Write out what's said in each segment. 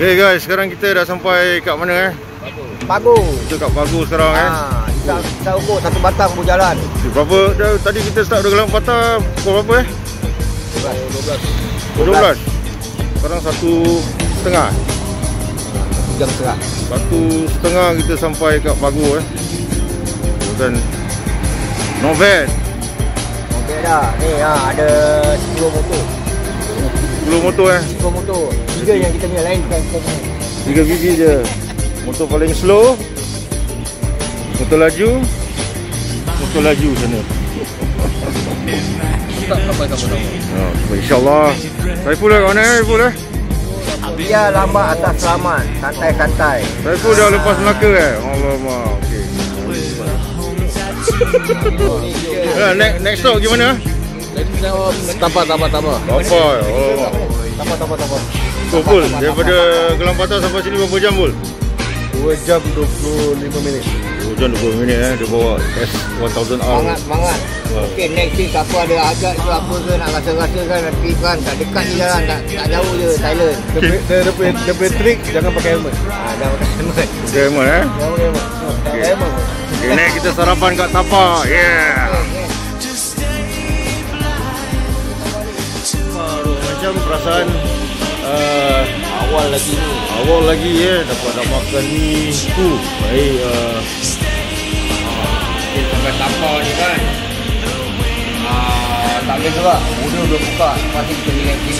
Okay guys, sekarang kita dah sampai kat mana eh? Pagu. Kita kat Pagu sekarang eh. Ha, kita, kita ukur satu batang pun jalan. Berapa dah, tadi kita start dengan patah pukul berapa eh? 12. 12. Sekarang satu setengah. Jam setengah. Satu setengah kita sampai kat Pagu eh. Dan not bad. Okey dah. Ni ha, ada 10 motor. 10 motor eh. 10 motor. Tiga yang kita punya lain bukan kita punya. 3 biji je. Motor paling slow. Motor laju. Motor laju sana. Tak sama-sama. Ha, InsyaAllah. Saiful dah kat mana eh? Saiful eh? Dia lambat atas selamat. Santai-santai. Saiful dah lepas Melaka eh? Alamak. Okay. Ha, next, next stop gimana? Tambah, tambah, tambah. Apa? Oh. Tambah, tambah, tambah. Oh, Pul, daripada Gelang Patah sampai sini berapa jam, Pul? 2 jam 25 minit. 2 jam 20 minit eh. Dia bawa S1000R. Semangat, semangat. Okey, next week siapa ada ajak ke apa ke nak rasa-rasa kan nanti kan tak dekat je jalan tak, tak jauh je Thailand. Okay. Dia dia punya dia punya trick jangan pakai helmet. Ha, jangan pakai helmet. Okay, Eman eh. Jangan pakai helmet. Pakai helmet. Okay, next kita sarapan kat Tapak. Yeah. Macam perasaan uh, Awal lagi ni. awal lagi ya dapat nak makan ni tu. Baik uh, Kita sampai tapau ni kan. Ah, tak boleh juga. Muda belum buka. Pasti kita ni lagi.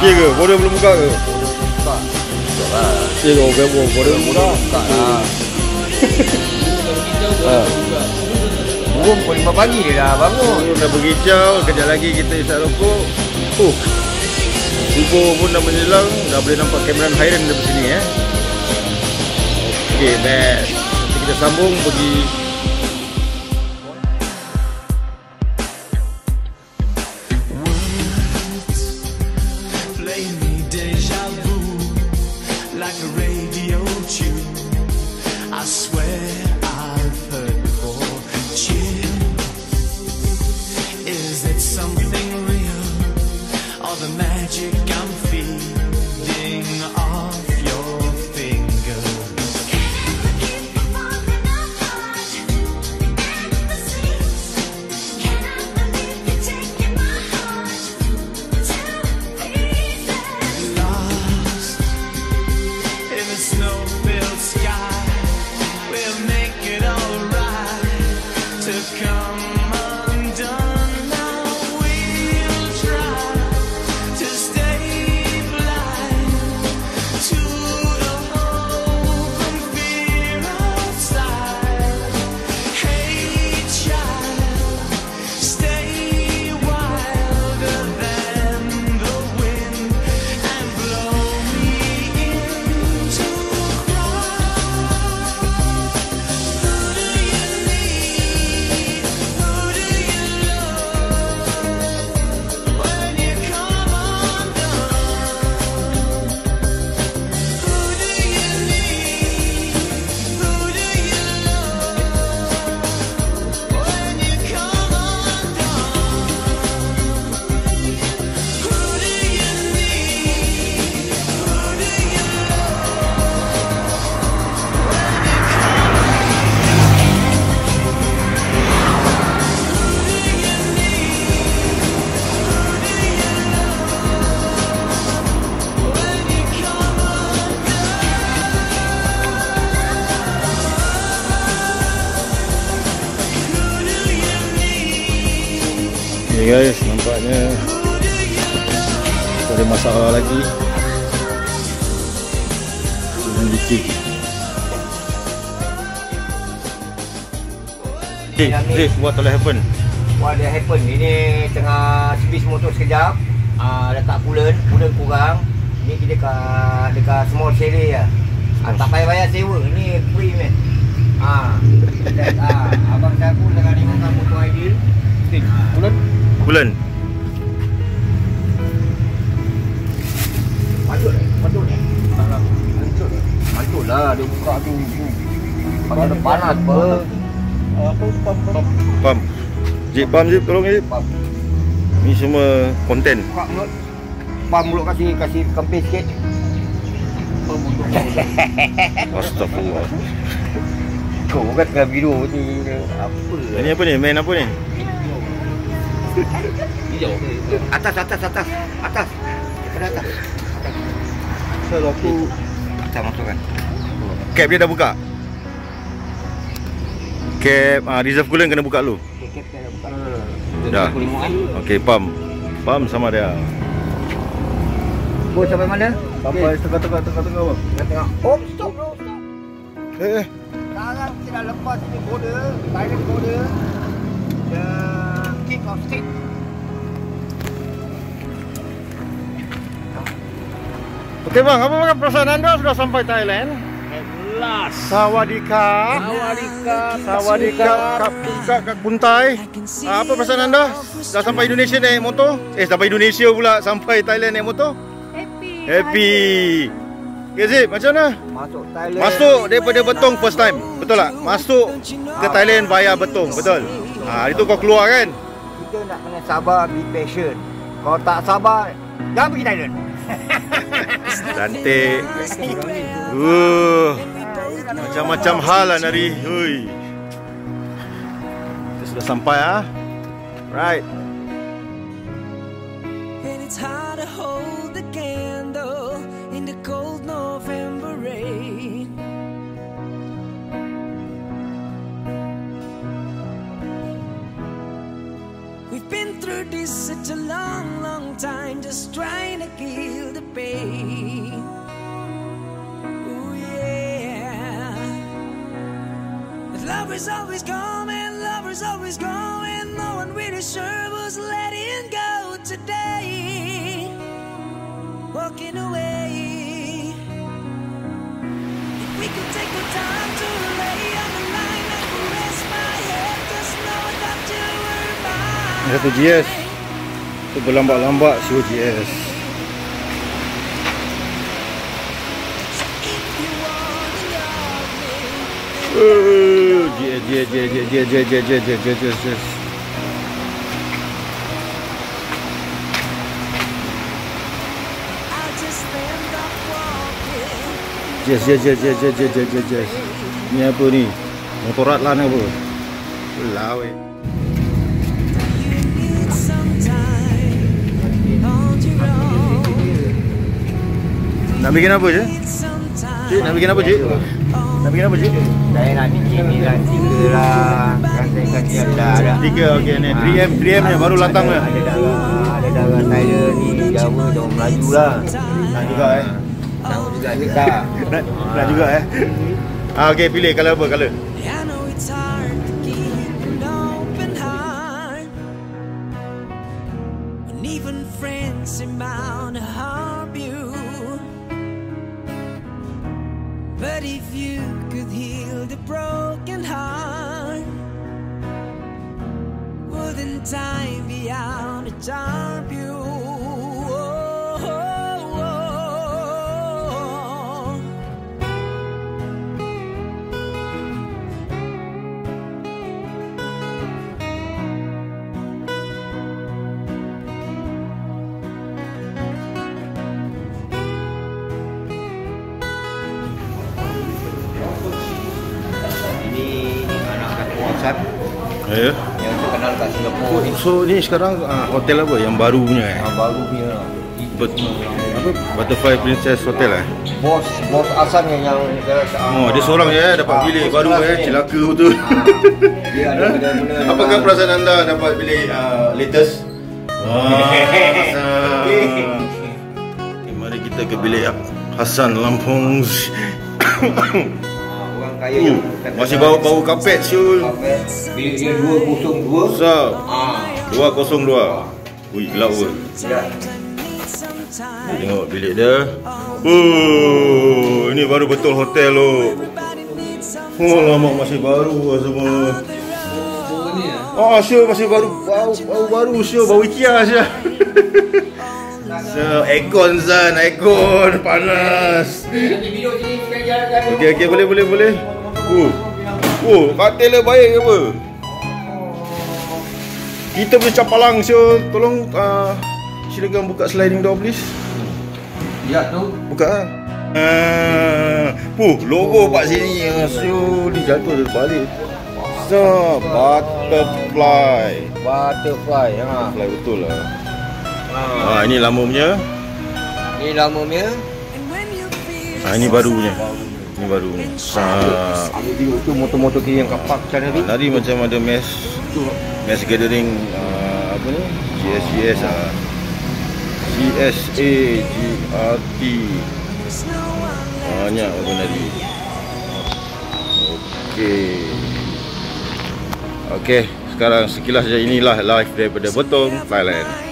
Ya ke? Border belum buka ke? Buka. Ya ke? Border belum buka. Buka lah. Burung pukul 5 pagi dia dah bangun. Burung dah berhijau, kejap lagi kita isap rokok. Uh. Subuh pun dah menjelang, dah boleh nampak kameran Hiren dari sini eh. Okey, best. Nanti kita sambung pergi guys, nampaknya tak ada masalah lagi. Dengan licik. Eh, eh, what telah happen? What that happen? Ini tengah servis motor sekejap. Ah, letak pulen, pulen kurang. Ni kita dekat dekat small chalet ya. Ah, tak payah bayar sewa. Ini free man. Ah, that, ah, abang saya pun tengah tengokkan motor ID. Ah, Bulan? Bulan. Patut eh? Patut eh? Patut eh? Patut lah dia buka tu. Pasal ada panas apa? Pam. Jip pam jip tolong jip. Pam. Ni semua konten. Buka mulut. Pam mulut kasih kasih kempis sikit. apa motor kau Astagfirullah. Kau kan tengah video ni Apa Ini apa ni? Main apa ni? Atas atas atas Atas Kena atas Kalau aku Atas masukkan cap dia dah buka. Cap ah reserve coolant kena buka dulu. Dah. Okey, pump. Pump sama dia. Bos sampai mana? Sampai tengah-tengah tengah-tengah bang. Tengah-tengah Oh stop bro stop Eh, eh. Sekarang kita dah lepas ni border Thailand border Okey bang, apa bang perasaan anda sudah sampai Thailand? Last Sawadika. Sawadika Sawadika Kak Kak Kak Puntai. Ah, apa perasaan anda? Dah sampai Indonesia naik motor? Eh, sampai Indonesia pula sampai Thailand naik motor? Happy. Happy. Okay Zip, macam mana? Masuk Thailand Masuk daripada Betong first time. Betul tak? Masuk ke Thailand via Betong, betul? Ha, itu kau keluar kan? Kita nak kena sabar Be patient Kalau tak sabar Jangan pergi Thailand Cantik. Uh, macam-macam hal lah Nari. Hui. Kita sudah sampai ah. Right. And it's hard to hold been through this such a long, long time, just trying to kill the pain. Ooh, yeah. But lovers always coming, lovers always going. No one really sure was letting go today. Walking away. Satu GS. Tu berlambak-lambak show GS. If you wanna love me, Uh, GS, GS, GS, GS, GS, GS, GS, GS, GS, GS, GS, GS. I'll just stand up walking. GS, GS, GS, GS, GS, GS, GS, GS, GS. Ni apa ni? Motorat lah ni apa? Belah weh. Nak bikin apa je? Cik, nak bikin apa cik? Nak bikin apa cik? Saya nak bikin ni lah Tiga lah Kata-kata yang dah ada Tiga, okey ni. 3M, 3M ni baru latang lah. Ada darah Ada darah Thailand ni Jawa Jawa Melayu lah Nak juga eh. Sama juga dekat Nak, nak juga eh. Ah, okey pilih colour apa colour? But if you could heal the broken heart, wouldn't time be out to charm you? Hassan Ya. Yang terkenal kat Singapura ni So ni sekarang ah, hotel apa yang baru punya eh? Yang baru punya Bet, apa? Butterfly Princess Hotel eh? Bos Bos Hassan yang yang Oh, dia seorang je eh dapat Ah, bilik bos baru eh, celaka betul. Dia ada benda-benda Apakah perasaan anda dapat bilik uh, latest? Wah, Hassan. Okay, mari kita ke bilik Hassan Lampung. Ah, kaya Uh, masih bau bau kapet siul. Kapet. Bilik dia 202 Besar. Ah, 202. Ui, gelap pun. ya. Tengok bilik dia. Oh, ini baru betul hotel lo. Oh, lama masih baru lah semua. Oh, sure masih baru bau bau baru sure bau IKEA sure. So, aircon Zan, aircon panas. Okey okey boleh boleh boleh. Oh. Oh, katil dia baik ke apa? Kita punya capalang sure. Tolong uh, silakan buka sliding door please. Ya tu. Buka ah. Ah, puh, logo pak sini asyuk ni jatuh dari balik. So, butterfly. Butterfly ha. Butterfly betul lah. ha. Ah, ini lama punya. Ni lama punya. Ah, ini baru punya. Ini baru punya. Sa Ambil tengok tu motor-motor kiri yang kapak macam tadi. Tadi macam ada mass mass gathering uh, apa ni? GSGS ah. CSA GRT there's no one banyak apa tadi. Okey. Okey, sekarang sekilas saja inilah live daripada Betong, Thailand.